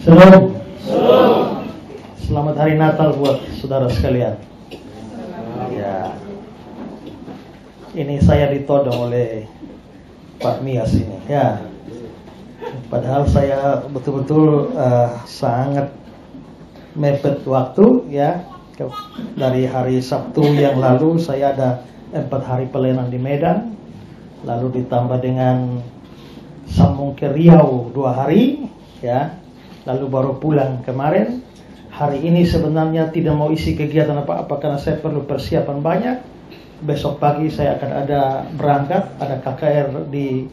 Shalom. Selamat hari Natal buat saudara sekalian. Ya. Ini saya ditodong oleh Pak Mias ini. Ya. Padahal saya betul-betul uh, sangat mepet waktu ya. Dari hari Sabtu yang lalu saya ada empat hari pelayanan di Medan, lalu ditambah dengan sambung ke Riau dua hari, ya, lalu baru pulang kemarin. Hari ini sebenarnya tidak mau isi kegiatan apa-apa karena saya perlu persiapan banyak. Besok pagi saya akan ada berangkat, ada KKR di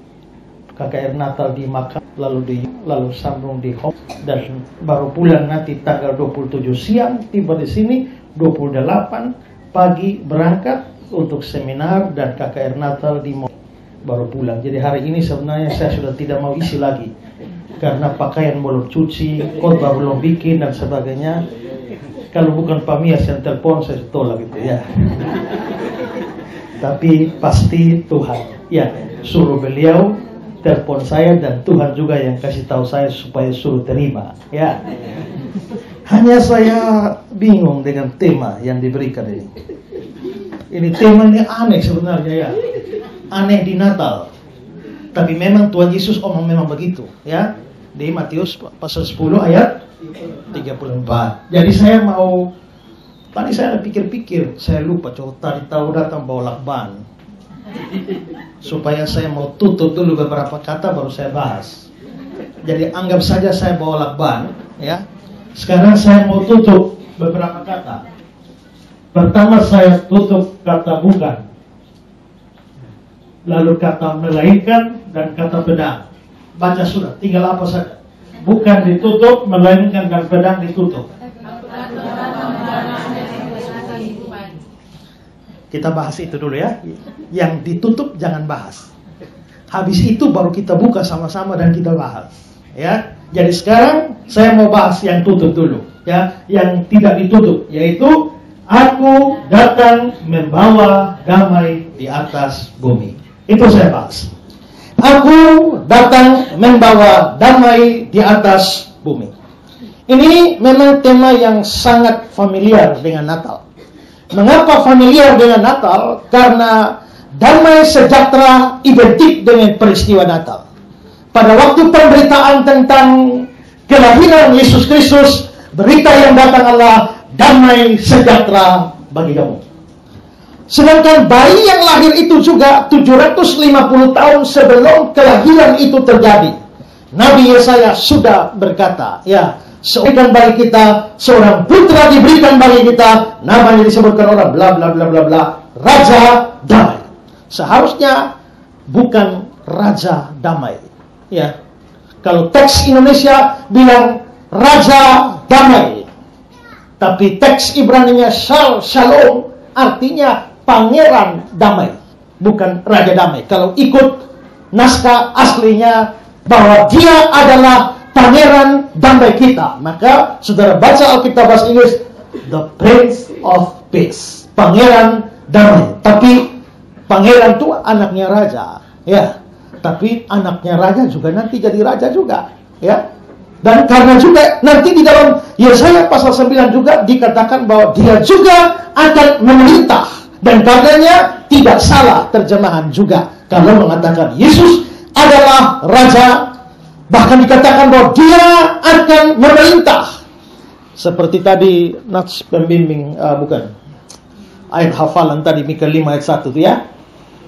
KKR Natal di Makam, lalu di lalu sambung di Hong dan baru pulang nanti tanggal 27 siang tiba di sini 28 pagi berangkat untuk seminar dan KKR Natal di Mo baru pulang. Jadi hari ini sebenarnya saya sudah tidak mau isi lagi karena pakaian belum cuci, khotbah belum bikin dan sebagainya. Kalau bukan Pamias yang telepon saya tolak gitu ya. Tapi pasti Tuhan ya suruh beliau telepon saya dan Tuhan juga yang kasih tahu saya supaya suruh terima ya. Hanya saya bingung dengan tema yang diberikan ini. Ini tema ini aneh sebenarnya ya. Aneh di Natal. Tapi memang Tuhan Yesus omong memang begitu ya di Matius pasal 10 ayat 34. Jadi saya mau tadi saya pikir-pikir, saya lupa coba tadi tahu datang bawa lakban. Supaya saya mau tutup dulu beberapa kata baru saya bahas. Jadi anggap saja saya bawa lakban, ya. Sekarang saya mau tutup beberapa kata. Pertama saya tutup kata bukan. Lalu kata melainkan dan kata pedang baca surat, tinggal apa saja. Bukan ditutup, melainkan dan pedang ditutup. Kita bahas itu dulu ya. Yang ditutup jangan bahas. Habis itu baru kita buka sama-sama dan kita bahas. Ya. Jadi sekarang saya mau bahas yang tutup dulu, ya, yang tidak ditutup, yaitu aku datang membawa damai di atas bumi. Itu saya bahas. Aku datang membawa damai di atas bumi. Ini memang tema yang sangat familiar dengan Natal. Mengapa familiar dengan Natal? Karena damai sejahtera identik dengan peristiwa Natal. Pada waktu pemberitaan tentang kelahiran Yesus Kristus, berita yang datang Allah damai sejahtera bagi kamu. Sedangkan bayi yang lahir itu juga 750 tahun sebelum kelahiran itu terjadi. Nabi Yesaya sudah berkata, ya, seorang bagi kita, seorang putra diberikan bagi kita, namanya disebutkan orang bla bla bla bla bla, raja damai. Seharusnya bukan raja damai. Ya. Kalau teks Indonesia bilang raja damai. Tapi teks Ibrani-nya Shal Shalom artinya pangeran damai, bukan raja damai. Kalau ikut naskah aslinya bahwa dia adalah pangeran damai kita, maka saudara baca Alkitab bahasa Inggris, the Prince of Peace, pangeran damai. Tapi pangeran itu anaknya raja, ya. Tapi anaknya raja juga nanti jadi raja juga, ya. Dan karena juga nanti di dalam Yesaya pasal 9 juga dikatakan bahwa dia juga akan memerintah dan karenanya tidak salah terjemahan juga kalau mengatakan Yesus adalah raja. Bahkan dikatakan bahwa dia akan memerintah. Seperti tadi nats pembimbing uh, bukan ayat hafalan tadi Mika 5 ayat 1 itu ya.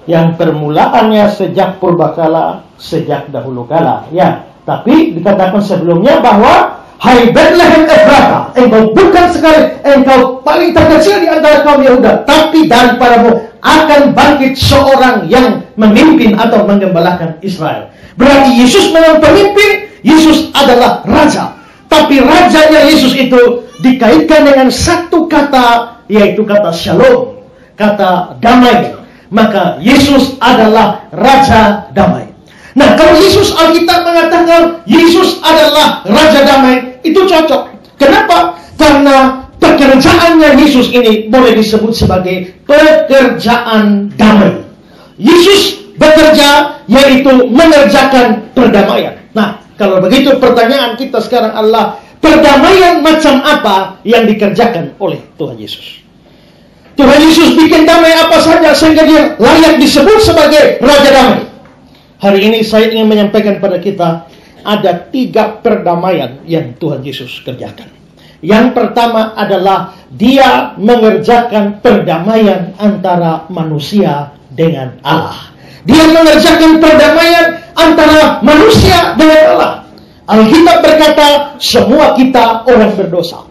Yang permulaannya sejak purbakala sejak dahulu kala. Ya tapi dikatakan sebelumnya bahwa Hai Bethlehem Efrata, engkau bukan sekali, engkau paling terkecil di antara kaum Yehuda, tapi daripadamu akan bangkit seorang yang memimpin atau menggembalakan Israel. Berarti Yesus memang pemimpin, Yesus adalah raja. Tapi rajanya Yesus itu dikaitkan dengan satu kata, yaitu kata shalom, kata damai. Maka Yesus adalah raja damai. Nah, kalau Yesus Alkitab mengatakan Yesus adalah raja damai, itu cocok. Kenapa? Karena pekerjaannya Yesus ini boleh disebut sebagai pekerjaan damai. Yesus bekerja yaitu mengerjakan perdamaian. Nah, Kalau begitu pertanyaan kita sekarang adalah perdamaian macam apa yang dikerjakan oleh Tuhan Yesus? Tuhan Yesus bikin damai apa saja sehingga dia layak disebut sebagai Raja Damai. Hari ini saya ingin menyampaikan pada kita ada tiga perdamaian yang Tuhan Yesus kerjakan. Yang pertama adalah dia mengerjakan perdamaian antara manusia dengan Allah. Dia mengerjakan perdamaian antara manusia dengan Allah. Alkitab berkata, semua kita orang berdosa.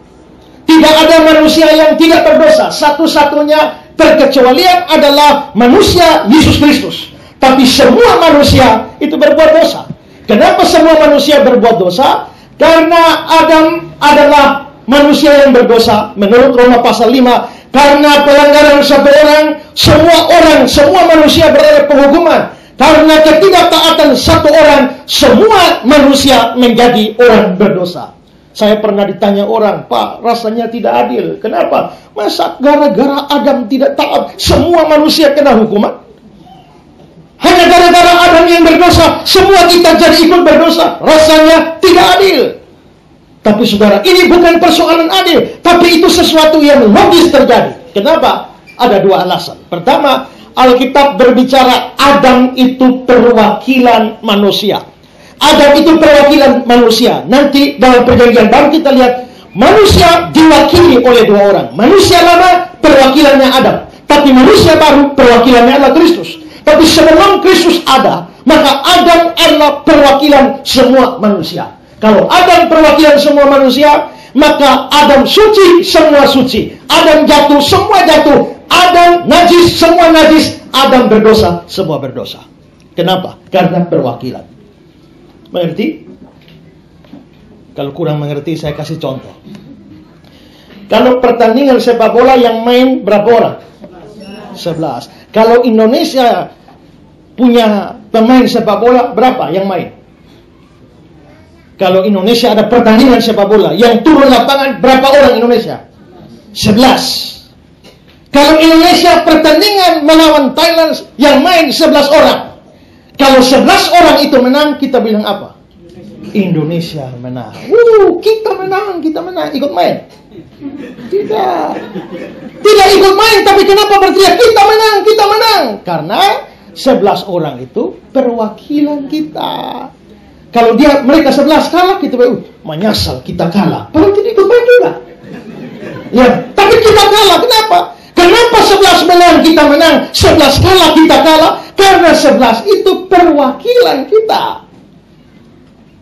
Tidak ada manusia yang tidak berdosa. Satu-satunya perkecualian adalah manusia Yesus Kristus. Tapi semua manusia itu berbuat dosa. Kenapa semua manusia berbuat dosa? Karena Adam adalah manusia yang berdosa menurut Roma pasal 5 karena pelanggaran satu orang semua orang semua manusia berada penghukuman karena ketidaktaatan satu orang semua manusia menjadi orang berdosa saya pernah ditanya orang, Pak, rasanya tidak adil. Kenapa? Masa gara-gara Adam tidak taat, semua manusia kena hukuman? Hanya gara-gara Adam yang berdosa, semua kita jadi ikut berdosa. Rasanya tidak adil. Tapi saudara, ini bukan persoalan adil. Tapi itu sesuatu yang logis terjadi. Kenapa? Ada dua alasan. Pertama, Alkitab berbicara Adam itu perwakilan manusia. Adam itu perwakilan manusia. Nanti dalam perjanjian baru kita lihat manusia diwakili oleh dua orang. Manusia lama perwakilannya Adam. Tapi manusia baru perwakilannya adalah Kristus. Tapi sebelum Kristus ada, maka Adam adalah perwakilan semua manusia. Kalau Adam perwakilan semua manusia, maka Adam suci, semua suci. Adam jatuh, semua jatuh. Adam najis, semua najis. Adam berdosa, semua berdosa. Kenapa? Karena perwakilan. Mengerti? Kalau kurang mengerti, saya kasih contoh. Kalau pertandingan sepak bola yang main berapa orang? 11. Kalau Indonesia punya pemain sepak bola berapa yang main? Kalau Indonesia ada pertandingan sepak bola yang turun lapangan berapa orang Indonesia? 11. Kalau Indonesia pertandingan melawan Thailand yang main 11 orang. Kalau 11 orang itu menang, kita bilang apa? Indonesia menang. Wuh, kita menang, kita menang. Ikut main? Tidak. Tidak ikut main, tapi kenapa berteriak kita menang, kita menang? Karena 11 orang itu perwakilan kita. Kalau dia mereka 11 kalah, kita uh, menyesal kita kalah. Tidak ikut main juga. Ya, tapi kita kalah. Kenapa? Kenapa 11 menang kita menang, 11 kalah kita kalah? Karena 11 itu perwakilan kita.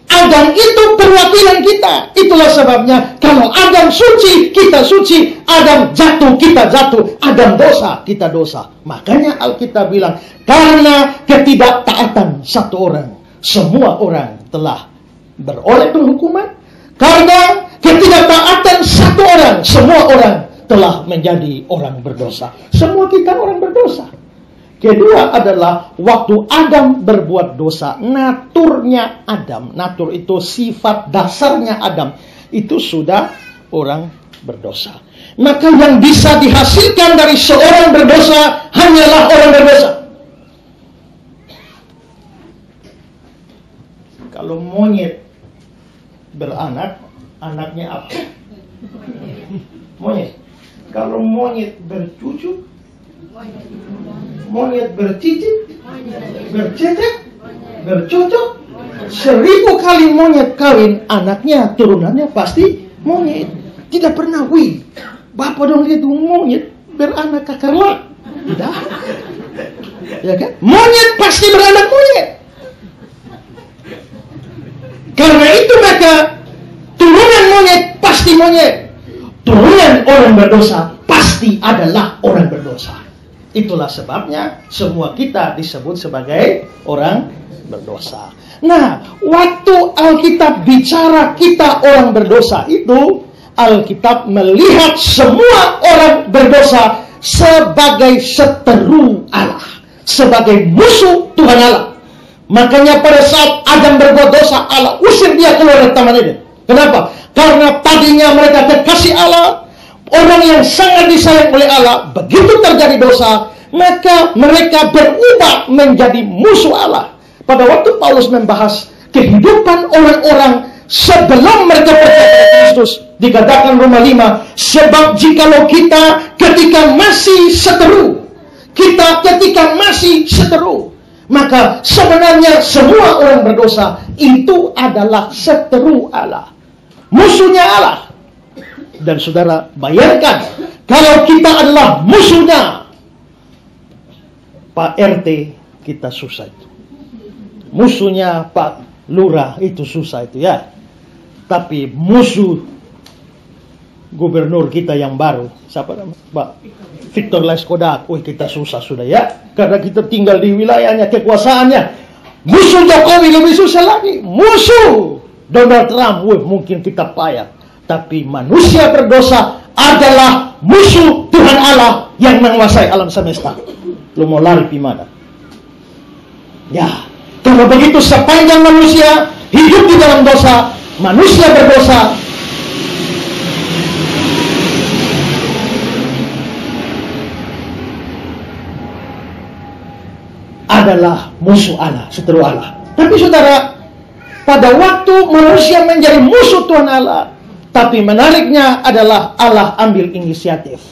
Adam itu perwakilan kita. Itulah sebabnya kalau Adam suci, kita suci. Adam jatuh, kita jatuh. Adam dosa, kita dosa. Makanya Alkitab bilang, karena ketidaktaatan satu orang, semua orang telah beroleh penghukuman. Karena ketidaktaatan satu orang, semua orang telah menjadi orang berdosa. Semua kita orang berdosa. Kedua adalah waktu Adam berbuat dosa, naturnya Adam, natur itu sifat dasarnya Adam, itu sudah orang berdosa. Maka yang bisa dihasilkan dari seorang berdosa hanyalah orang berdosa. Kalau monyet beranak, anaknya apa? Monyet. Kalau monyet bercucu, monyet bercicit, bercecek, bercocok. Seribu kali monyet kawin, anaknya, turunannya pasti monyet. Tidak pernah wih. Bapak dong itu monyet beranak kakarlak. Tidak. Ya kan? Monyet pasti beranak monyet. Karena itu maka turunan monyet pasti monyet. Turunan orang berdosa pasti adalah orang berdosa. Itulah sebabnya semua kita disebut sebagai orang berdosa. Nah, waktu Alkitab bicara kita orang berdosa itu, Alkitab melihat semua orang berdosa sebagai seteru Allah, sebagai musuh Tuhan Allah. Makanya pada saat Adam berbuat dosa, Allah usir dia keluar dari Taman Eden. Kenapa? Karena tadinya mereka kekasih Allah, orang yang sangat disayang oleh Allah, begitu terjadi dosa, maka mereka berubah menjadi musuh Allah. Pada waktu Paulus membahas kehidupan orang-orang sebelum mereka percaya Kristus. Dikatakan Roma 5, sebab jikalau kita ketika masih seteru, kita ketika masih seteru, maka sebenarnya semua orang berdosa itu adalah seteru Allah. Musuhnya Allah. Dan saudara bayangkan, kalau kita adalah musuhnya, Pak RT kita susah itu. Musuhnya Pak Lurah itu susah itu ya. Tapi musuh gubernur kita yang baru, siapa namanya? Pak Victor Laiskodat. Wih kita susah sudah ya. Karena kita tinggal di wilayahnya, kekuasaannya. Musuh Jokowi lebih susah lagi. Musuh Donald Trump. Wih mungkin kita payah. Tapi manusia berdosa adalah musuh Tuhan Allah yang menguasai alam semesta. Lu mau lari di mana? Ya, kalau begitu sepanjang manusia hidup di dalam dosa, manusia berdosa, adalah musuh Allah, seteru Allah. Tapi saudara, pada waktu manusia menjadi musuh Tuhan Allah, tapi menariknya adalah Allah ambil inisiatif.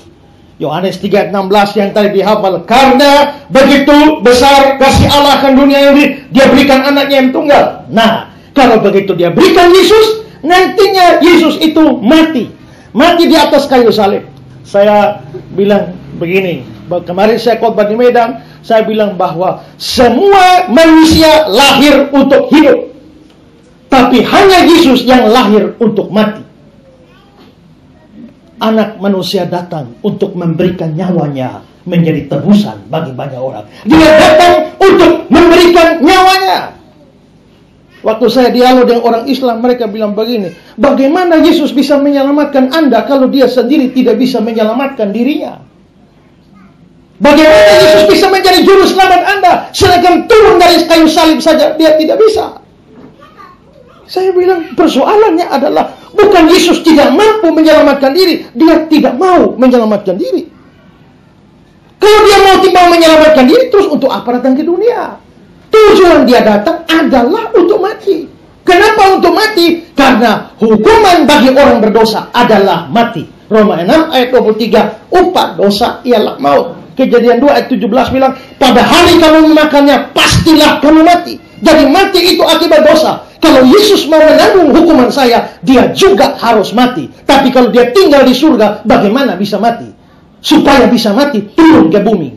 Yohanes 3:16 yang tadi dihafal karena begitu besar kasih Allah akan dunia ini dia berikan anaknya yang tunggal. Nah, kalau begitu dia berikan Yesus, nantinya Yesus itu mati. Mati di atas kayu salib. Saya bilang begini, kemarin saya khotbah di Medan, saya bilang bahwa semua manusia lahir untuk hidup. Tapi hanya Yesus yang lahir untuk mati. Anak manusia datang untuk memberikan nyawanya menjadi tebusan bagi banyak orang. Dia datang untuk memberikan nyawanya. Waktu saya dialog dengan orang Islam, mereka bilang begini, bagaimana Yesus bisa menyelamatkan Anda kalau dia sendiri tidak bisa menyelamatkan dirinya? Bagaimana Yesus bisa menjadi juru selamat Anda sedangkan turun dari kayu salib saja dia tidak bisa? Saya bilang persoalannya adalah bukan Yesus tidak mampu menyelamatkan diri, dia tidak mau menyelamatkan diri. Kalau dia mau tiba menyelamatkan diri, terus untuk apa datang ke dunia? Tujuan dia datang adalah untuk mati. Kenapa untuk mati? Karena hukuman bagi orang berdosa adalah mati. Roma 6 ayat 23, upah dosa ialah maut. Kejadian 2 ayat 17 bilang, pada hari kamu memakannya, pastilah kamu mati. Jadi mati itu akibat dosa. Kalau Yesus mau menanggung hukuman saya, dia juga harus mati. Tapi kalau dia tinggal di surga, bagaimana bisa mati? Supaya bisa mati, turun ke bumi.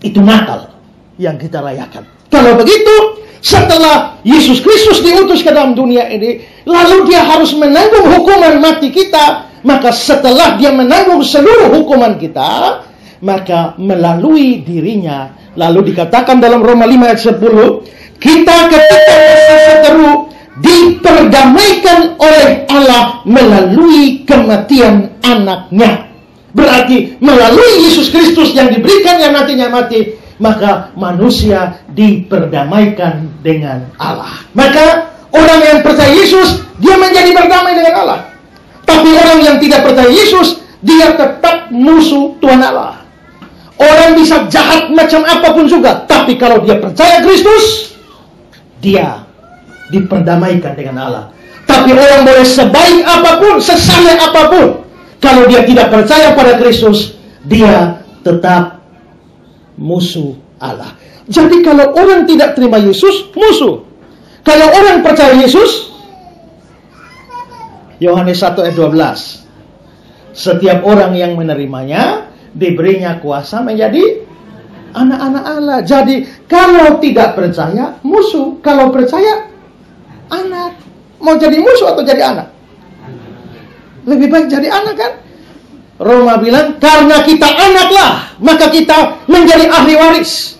Itu Natal yang kita rayakan. Kalau begitu, setelah Yesus Kristus diutus ke dalam dunia ini, lalu dia harus menanggung hukuman mati kita, maka setelah dia menanggung seluruh hukuman kita, maka melalui dirinya lalu dikatakan dalam Roma 5 ayat 10 kita ketika seteru diperdamaikan oleh Allah melalui kematian anaknya. Berarti melalui Yesus Kristus yang diberikan yang nantinya mati maka manusia diperdamaikan dengan Allah. Maka orang yang percaya Yesus dia menjadi berdamai dengan Allah. Tapi orang yang tidak percaya Yesus dia tetap musuh Tuhan Allah Orang bisa jahat macam apa pun juga. Tapi kalau dia percaya Kristus, dia diperdamaikan dengan Allah. Tapi orang boleh sebaik apa pun, sesaleh apa pun. Kalau dia tidak percaya pada Kristus, dia tetap musuh Allah. Jadi kalau orang tidak terima Yesus, musuh. Kalau orang percaya Yesus, Yohanes 1 ayat 12. Setiap orang yang menerimanya, diberinya kuasa menjadi anak-anak Allah. Jadi kalau tidak percaya musuh, kalau percaya anak. Mau jadi musuh atau jadi anak? Lebih baik jadi anak kan? Roma bilang karena kita anaklah maka kita menjadi ahli waris.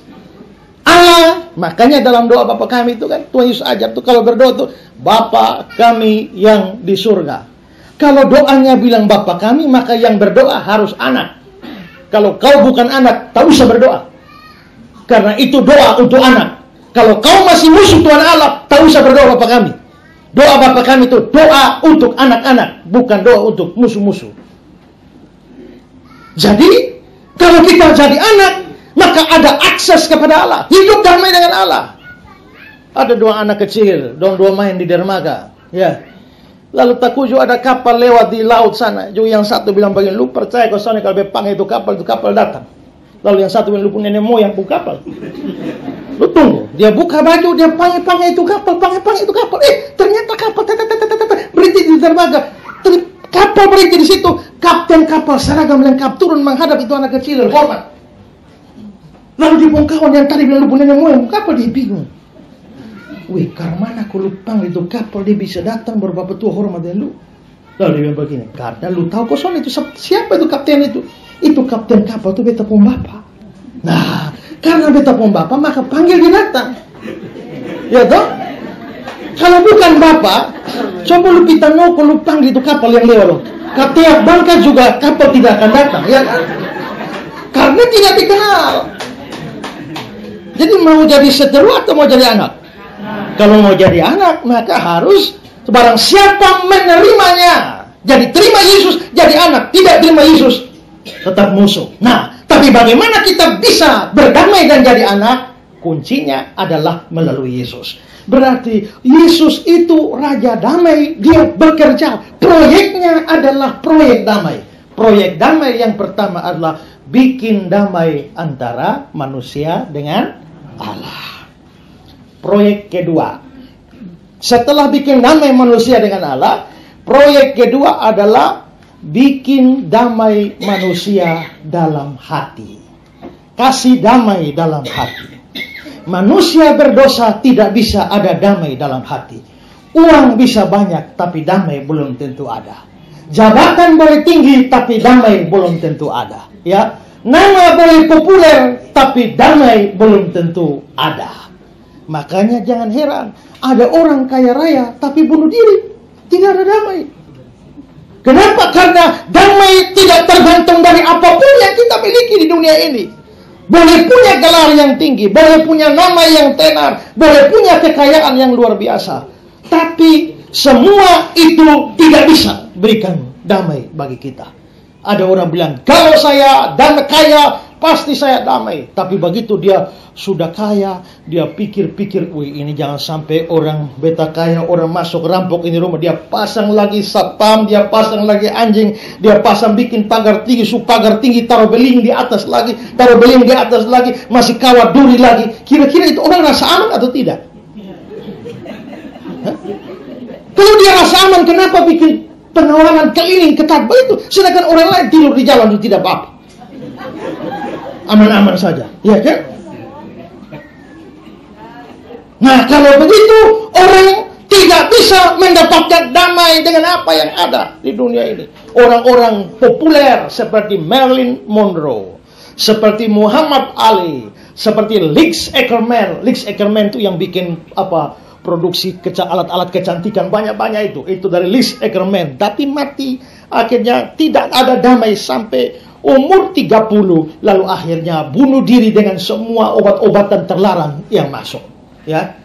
Allah makanya dalam doa Bapa kami itu kan Tuhan Yesus ajar tuh kalau berdoa tuh Bapa kami yang di surga. Kalau doanya bilang Bapa kami maka yang berdoa harus anak. Kalau kau bukan anak, tak usah berdoa. Karena itu doa untuk anak. Kalau kau masih musuh Tuhan Allah, tak usah berdoa Bapak kami. Doa Bapak kami itu doa untuk anak-anak, bukan doa untuk musuh-musuh. Jadi, kalau kita jadi anak, maka ada akses kepada Allah. Hidup damai dengan Allah. Ada dua anak kecil, dong dua main di dermaga. Ya. Lalu takuju ada kapal lewat di laut sana. Juga yang satu bilang bagian lu percaya kalau soalnya kalau bepang itu kapal itu kapal datang. Lalu yang satu bilang lu punya nenek moyang pun kapal. Lu tunggu, dia buka baju, dia panggil-panggil itu kapal, panggil-panggil itu kapal. Eh, ternyata kapal berhenti di dermaga. Kapal berhenti di situ. Kapten kapal seragam lengkap turun menghadap itu anak kecil hormat. Lalu dibongkawan yang tadi bilang lu punya nenek moyang kapal dia bingung. Wih, karena aku lupa itu kapal dia bisa datang beberapa tua hormat dan lu. Lalu dia bilang begini, karena lu tahu kosong itu siapa itu kapten itu? Itu kapten kapal itu beta pun bapak. Nah, karena beta pun bapak maka panggil dia datang. Ya toh? Kalau bukan bapak, coba lu mau lu panggil itu kapal yang lewat loh. Tiap bangka juga kapal tidak akan datang, ya kan? Karena tidak dikenal. Jadi mau jadi seteru atau mau jadi anak? Kalau mau jadi anak, maka harus barang siapa menerimanya. Jadi terima Yesus, jadi anak. Tidak terima Yesus, tetap musuh. Nah, tapi bagaimana kita bisa berdamai dan jadi anak? Kuncinya adalah melalui Yesus. Berarti Yesus itu Raja Damai, dia bekerja. Proyeknya adalah proyek damai. Proyek damai yang pertama adalah bikin damai antara manusia dengan Allah proyek kedua. Setelah bikin damai manusia dengan Allah, proyek kedua adalah bikin damai manusia dalam hati. Kasih damai dalam hati. Manusia berdosa tidak bisa ada damai dalam hati. Uang bisa banyak tapi damai belum tentu ada. Jabatan boleh tinggi tapi damai belum tentu ada. Ya, nama boleh populer tapi damai belum tentu ada. Makanya jangan heran, ada orang kaya raya tapi bunuh diri. Tidak ada damai. Kenapa? Karena damai tidak tergantung dari apa pun yang kita miliki di dunia ini. Boleh punya gelar yang tinggi, boleh punya nama yang tenar, boleh punya kekayaan yang luar biasa. Tapi semua itu tidak bisa berikan damai bagi kita. Ada orang bilang, kalau saya dan kaya, pasti saya damai. Tapi begitu dia sudah kaya, dia pikir-pikir, wih ini jangan sampai orang beta kaya, orang masuk rampok ini rumah, dia pasang lagi satpam, dia pasang lagi anjing, dia pasang bikin pagar tinggi, su pagar tinggi, taruh beling di atas lagi, taruh beling di atas lagi, masih kawat duri lagi. Kira-kira itu orang rasa aman atau tidak? Kalau dia rasa aman, kenapa bikin pengawalan keliling ketat begitu? Sedangkan orang lain tidur di jalan itu tidak apa-apa aman-aman saja. Ya kan? Nah, kalau begitu orang tidak bisa mendapatkan damai dengan apa yang ada di dunia ini. Orang-orang populer seperti Marilyn Monroe, seperti Muhammad Ali, seperti Lex Ackerman. Lex Ackerman itu yang bikin apa produksi alat-alat kecantikan banyak-banyak itu. Itu dari Lex Ackerman. Tapi mati akhirnya tidak ada damai sampai umur 30 lalu akhirnya bunuh diri dengan semua obat-obatan terlarang yang masuk. Ya.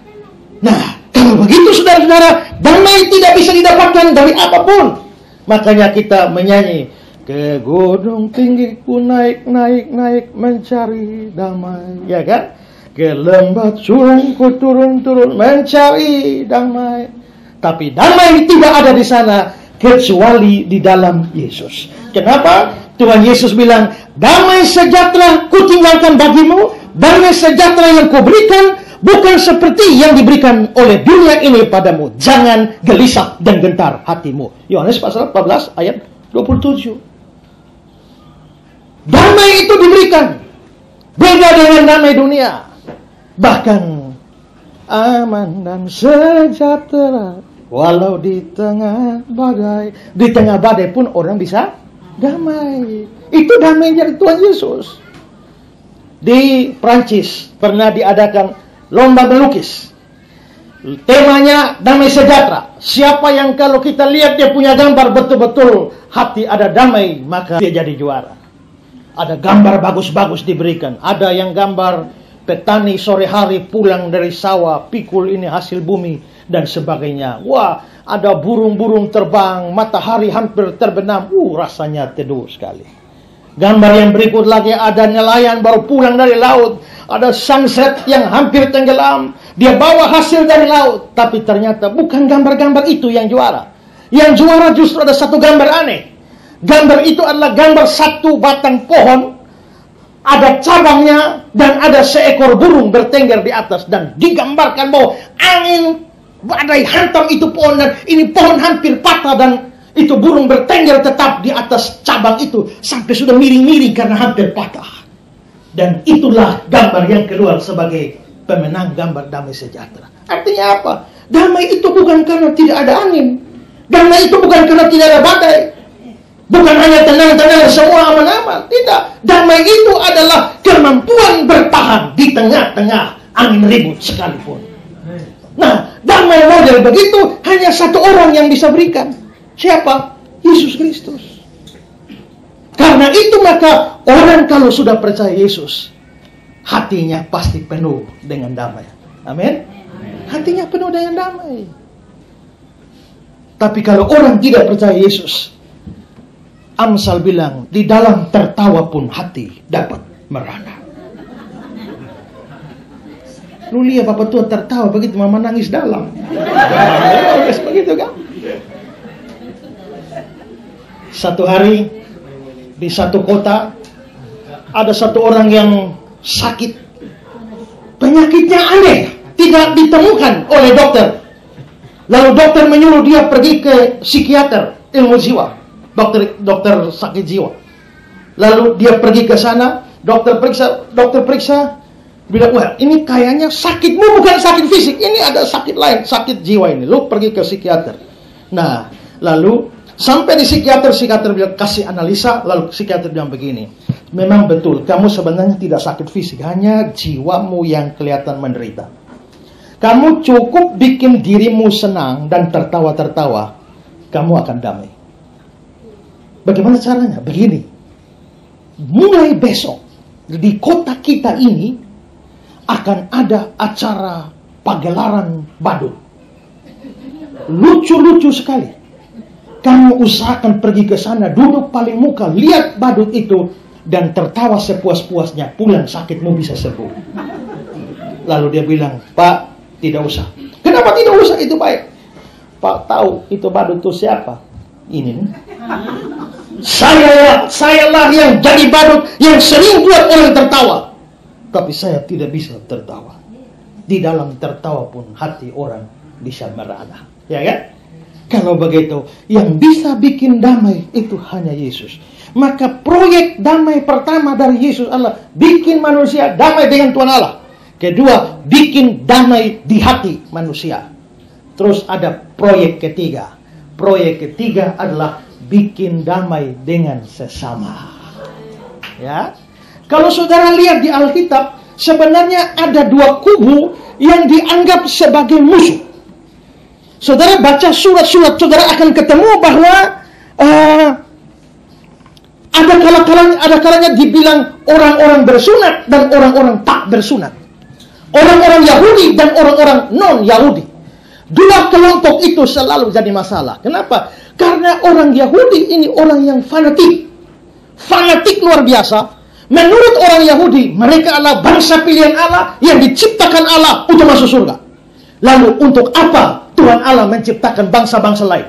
Nah kalau begitu saudara-saudara damai tidak bisa didapatkan dari apa pun. Makanya kita menyanyi ke gunung tinggi ku naik naik naik mencari damai. Ya kan? Ke lembah curang ku turun turun mencari damai. Tapi damai tidak ada di sana kecuali di dalam Yesus. Kenapa Tuhan Yesus bilang, damai sejahtera ku tinggalkan bagimu, damai sejahtera yang ku berikan bukan seperti yang diberikan oleh dunia ini padamu. Jangan gelisah dan gentar hatimu. Yohanes pasal 14 ayat 27. Damai itu diberikan. Beda dengan damai dunia. Bahkan aman dan sejahtera walau di tengah badai. Di tengah badai pun orang bisa damai. Itu damai dari Tuhan Yesus. Di Prancis pernah diadakan lomba melukis. Temanya damai sejahtera. Siapa yang kalau kita lihat dia punya gambar betul-betul hati ada damai, maka dia jadi juara. Ada gambar bagus-bagus diberikan. Ada yang gambar petani sore hari pulang dari sawah, pikul ini hasil bumi dan sebagainya. Wah, ada burung-burung terbang, matahari hampir terbenam. Uh, rasanya teduh sekali. Gambar yang berikut lagi ada nelayan baru pulang dari laut. Ada sunset yang hampir tenggelam. Dia bawa hasil dari laut, tapi ternyata bukan gambar-gambar itu yang juara. Yang juara justru ada satu gambar aneh. Gambar itu adalah gambar satu batang pohon, ada cabangnya dan ada seekor burung bertengger di atas dan digambarkan bahwa angin badai hantam itu pohon dan ini pohon hampir patah dan itu burung bertengger tetap di atas cabang itu sampai sudah miring-miring karena hampir patah. Dan itulah gambar yang keluar sebagai pemenang gambar damai sejahtera. Artinya apa? Damai itu bukan karena tidak ada angin. Damai itu bukan karena tidak ada badai. Bukan hanya tenang-tenang semua aman-aman. Tidak. Damai itu adalah kemampuan bertahan di tengah-tengah angin ribut sekalipun. Nah, damai model begitu hanya satu orang yang bisa berikan. Siapa? Yesus Kristus. Karena itu maka orang kalau sudah percaya Yesus, hatinya pasti penuh dengan damai. Amin. Hatinya penuh dengan damai. Tapi kalau orang tidak percaya Yesus, Amsal bilang, di dalam tertawa pun hati dapat merana. Lu lihat Bapak tua tertawa begitu mama nangis dalam. begitu kan? Satu hari di satu kota ada satu orang yang sakit. Penyakitnya aneh, tidak ditemukan oleh dokter. Lalu dokter menyuruh dia pergi ke psikiater ilmu jiwa dokter dokter sakit jiwa. Lalu dia pergi ke sana, dokter periksa, dokter periksa, bilang, wah ini kayaknya sakitmu bukan sakit fisik, ini ada sakit lain, sakit jiwa ini. Lu pergi ke psikiater. Nah, lalu sampai di psikiater, psikiater bilang kasih analisa, lalu psikiater bilang begini, memang betul, kamu sebenarnya tidak sakit fisik, hanya jiwamu yang kelihatan menderita. Kamu cukup bikin dirimu senang dan tertawa-tertawa, kamu akan damai. Bagaimana caranya? Begini. Mulai besok di kota kita ini akan ada acara pagelaran badut. Lucu-lucu sekali. Kamu usahakan pergi ke sana, duduk paling muka, lihat badut itu, dan tertawa sepuas-puasnya, pulang sakitmu bisa sembuh. Lalu dia bilang, Pak, tidak usah. Kenapa tidak usah? Itu baik. Pak tahu itu badut itu siapa? Ini nih. Saya sayalah yang jadi badut yang sering buat orang tertawa. Tapi saya tidak bisa tertawa. Di dalam tertawa pun hati orang bisa merana. Ya kan? Kalau begitu, yang bisa bikin damai itu hanya Yesus. Maka proyek damai pertama dari Yesus adalah bikin manusia damai dengan Tuhan Allah. Kedua, bikin damai di hati manusia. Terus ada proyek ketiga. Proyek ketiga adalah bikin damai dengan sesama. Ya. Kalau saudara lihat di Alkitab, sebenarnya ada dua kubu yang dianggap sebagai musuh. Saudara baca surat-surat, saudara akan ketemu bahwa uh, ada kalanya ada kalanya dibilang orang-orang bersunat dan orang-orang tak bersunat. Orang-orang Yahudi dan orang-orang non Yahudi. Dua kelompok itu selalu jadi masalah. Kenapa? Karena orang Yahudi ini orang yang fanatik. Fanatik luar biasa. Menurut orang Yahudi, mereka adalah bangsa pilihan Allah yang diciptakan Allah untuk masuk surga. Lalu untuk apa Tuhan Allah menciptakan bangsa-bangsa lain?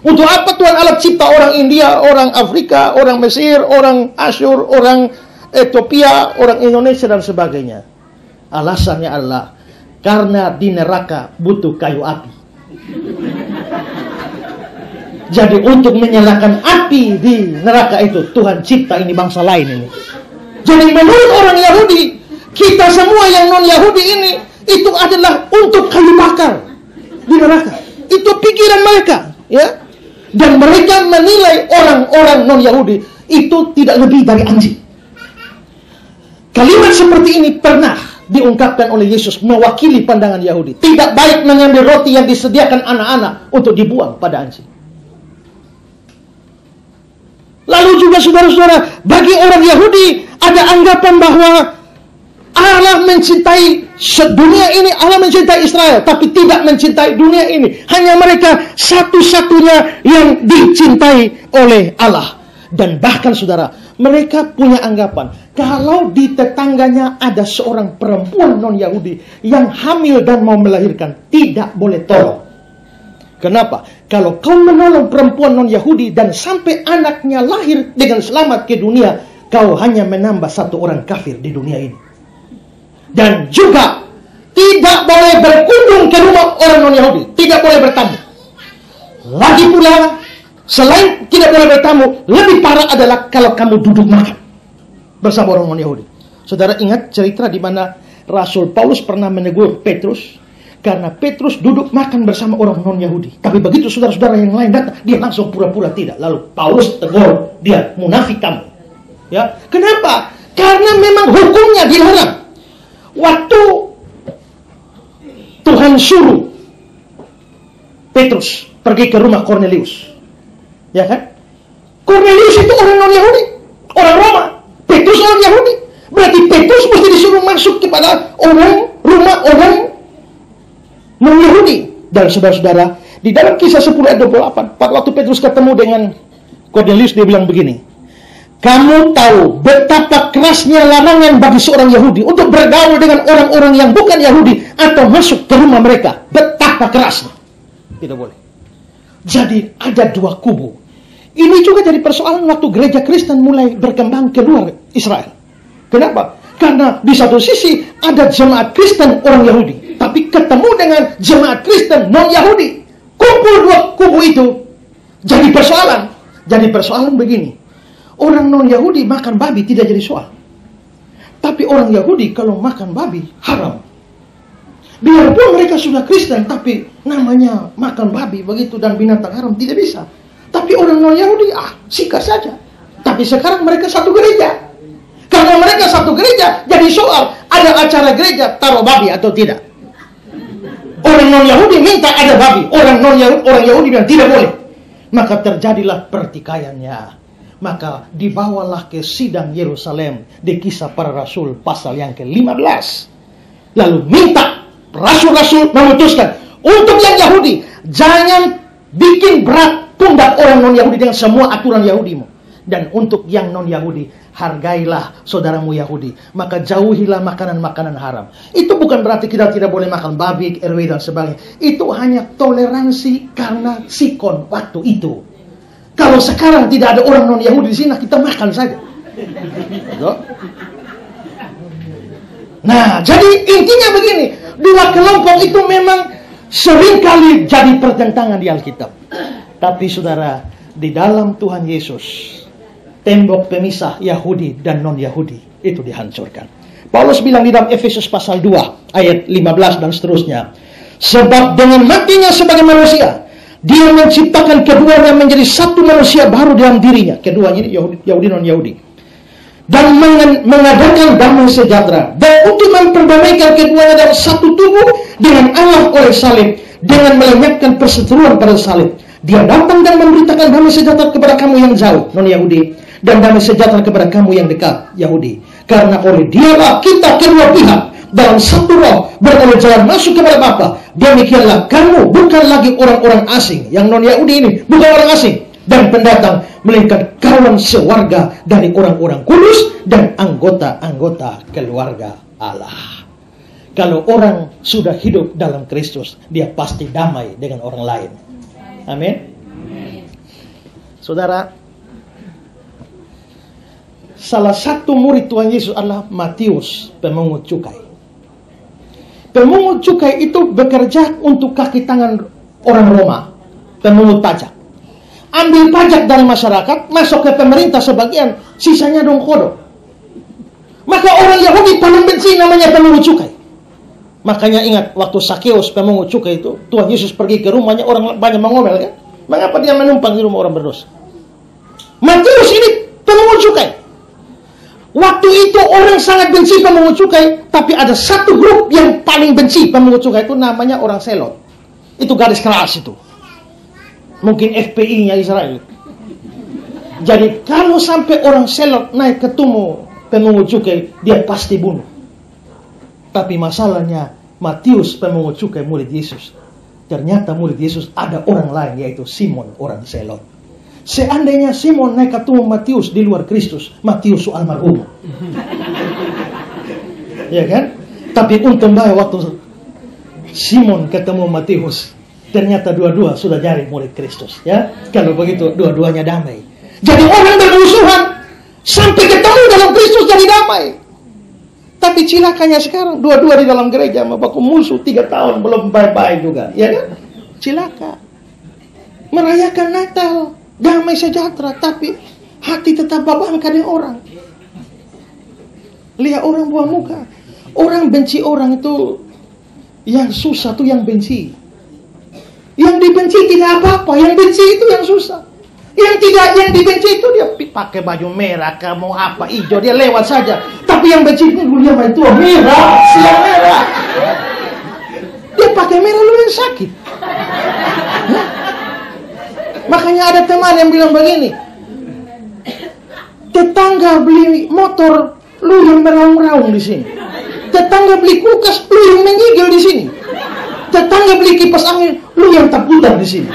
Untuk apa Tuhan Allah cipta orang India, orang Afrika, orang Mesir, orang Asyur, orang Ethiopia, orang Indonesia dan sebagainya? Alasannya adalah karena di neraka butuh kayu api. Jadi untuk menyalakan api di neraka itu Tuhan cipta ini bangsa lain ini. Jadi menurut orang Yahudi, kita semua yang non Yahudi ini itu adalah untuk kayu bakar di neraka. Itu pikiran mereka, ya. Dan mereka menilai orang-orang non Yahudi itu tidak lebih dari anjing. Kalimat seperti ini pernah diungkapkan oleh Yesus mewakili pandangan Yahudi. Tidak baik mengambil roti yang disediakan anak-anak untuk dibuang pada anjing. Lalu juga saudara-saudara, bagi orang Yahudi ada anggapan bahwa Allah mencintai dunia ini, Allah mencintai Israel, tapi tidak mencintai dunia ini. Hanya mereka satu-satunya yang dicintai oleh Allah. Dan bahkan saudara, mereka punya anggapan, kalau di tetangganya ada seorang perempuan non-Yahudi yang hamil dan mau melahirkan, tidak boleh tolong. Kenapa? Kalau kau menolong perempuan non-Yahudi dan sampai anaknya lahir dengan selamat ke dunia, kau hanya menambah satu orang kafir di dunia ini. Dan juga tidak boleh berkunjung ke rumah orang non-Yahudi, tidak boleh bertamu. Lagi pula, selain tidak boleh bertamu, lebih parah adalah kalau kamu duduk makan bersama orang non-Yahudi. Saudara ingat cerita di mana Rasul Paulus pernah menegur Petrus karena Petrus duduk makan bersama orang non-Yahudi. Tapi begitu saudara-saudara yang lain datang, dia langsung pura-pura tidak. Lalu Paulus tegur dia, munafik kamu. Ya, kenapa? Karena memang hukumnya dilarang. Waktu Tuhan suruh Petrus pergi ke rumah Cornelius. Ya kan? Cornelius itu orang non-Yahudi, orang Roma. Petrus orang Yahudi. Berarti Petrus mesti disuruh masuk kepada orang rumah orang non-Yahudi. Dan saudara-saudara, di dalam kisah 10 ayat 28, pada waktu Petrus ketemu dengan Cornelius, dia bilang begini, kamu tahu betapa kerasnya larangan bagi seorang Yahudi untuk bergaul dengan orang-orang yang bukan Yahudi atau masuk ke rumah mereka. Betapa kerasnya. Tidak boleh. Jadi ada dua kubu. Ini juga jadi persoalan waktu gereja Kristen mulai berkembang keluar Israel. Kenapa? Karena di satu sisi ada jemaat Kristen orang Yahudi, tapi ketemu dengan jemaat Kristen non Yahudi. Kumpul dua kubu itu jadi persoalan. Jadi persoalan begini. Orang non Yahudi makan babi tidak jadi soal. Tapi orang Yahudi kalau makan babi haram. Biarpun mereka sudah Kristen, tapi namanya makan babi begitu dan binatang haram tidak bisa. Tapi orang non Yahudi ah sikat saja. Tapi sekarang mereka satu gereja. Karena mereka satu gereja, jadi soal ada acara gereja taruh babi atau tidak. Orang non Yahudi minta ada babi, orang non Yahudi, orang Yahudi bilang tidak boleh. Maka terjadilah pertikaiannya. Maka dibawalah ke sidang Yerusalem di kisah para rasul pasal yang ke-15. Lalu minta rasul-rasul memutuskan untuk yang Yahudi jangan bikin berat pundak orang non Yahudi dengan semua aturan Yahudimu. Dan untuk yang non Yahudi hargailah saudaramu Yahudi, maka jauhilah makanan-makanan haram. Itu bukan berarti kita tidak boleh makan babi, RW dan sebagainya. Itu hanya toleransi karena sikon waktu itu. Kalau sekarang tidak ada orang non Yahudi di sini, kita makan saja. Nah, jadi intinya begini, dua kelompok itu memang sering kali jadi pertentangan di Alkitab. Tapi saudara, di dalam Tuhan Yesus, tembok pemisah Yahudi dan non-Yahudi itu dihancurkan. Paulus bilang di dalam Efesus pasal 2 ayat 15 dan seterusnya. Sebab dengan matinya sebagai manusia, dia menciptakan keduanya menjadi satu manusia baru dalam dirinya. Keduanya Yahudi, Yahudi non-Yahudi. Dan mengadakan damai sejahtera. Dan untuk memperdamaikan keduanya dalam satu tubuh dengan Allah oleh salib. Dengan melenyapkan perseteruan pada salib. Dia datang dan memberitakan damai sejahtera kepada kamu yang jauh, non-Yahudi dan damai sejahtera kepada kamu yang dekat Yahudi. Karena oleh dialah kita kedua pihak dalam satu roh beroleh jalan masuk kepada Bapa. Demikianlah kamu bukan lagi orang-orang asing yang non Yahudi ini bukan orang asing dan pendatang melainkan kawan sewarga dari orang-orang kudus dan anggota-anggota keluarga Allah. Kalau orang sudah hidup dalam Kristus, dia pasti damai dengan orang lain. Amin. Saudara, Salah satu murid Tuhan Yesus adalah Matius, pemungut cukai. Pemungut cukai itu bekerja untuk kaki tangan orang Roma, pemungut pajak. Ambil pajak dari masyarakat, masuk ke pemerintah sebagian, sisanya dong kodok. Maka orang Yahudi paling benci namanya pemungut cukai. Makanya ingat waktu Sakeus pemungut cukai itu, Tuhan Yesus pergi ke rumahnya orang banyak mengomel kan? Mengapa dia menumpang di rumah orang berdosa? Matius ini pemungut cukai. Waktu itu orang sangat benci pemungut cukai, tapi ada satu grup yang paling benci pemungut cukai itu namanya orang Selot. Itu garis keras itu. Mungkin FPI-nya Israel. Jadi kalau sampai orang Selot naik ketemu pemungut cukai, dia pasti bunuh. Tapi masalahnya Matius pemungut cukai murid Yesus. Ternyata murid Yesus ada orang lain yaitu Simon orang Selot. Seandainya Simon naik ketemu Matius di luar Kristus, Matius soal almarhum. ya kan? Tapi untung baik waktu Simon ketemu Matius, ternyata dua-dua sudah jadi murid Kristus. Ya, kalau begitu dua-duanya damai. Jadi orang bermusuhan sampai ketemu dalam Kristus jadi damai. Tapi cilakanya sekarang dua-dua di dalam gereja baku musuh tiga tahun belum bye-bye juga, ya kan? Cilaka. Merayakan Natal, damai sejahtera, tapi hati tetap babangkan dengan orang. Lihat orang buah muka. Orang benci orang itu yang susah tuh yang benci. Yang dibenci tidak apa-apa, yang benci itu yang susah. Yang tidak yang dibenci itu dia pakai baju merah, kamu apa hijau dia lewat saja. Tapi yang benci itu lihat itu merah, siang merah. Dia pakai merah lu yang sakit. Makanya ada teman yang bilang begini. Tetangga beli motor, lu yang meraung-raung di sini. Tetangga beli kulkas, lu yang mengigil di sini. Tetangga beli kipas angin, lu yang terputar di sini.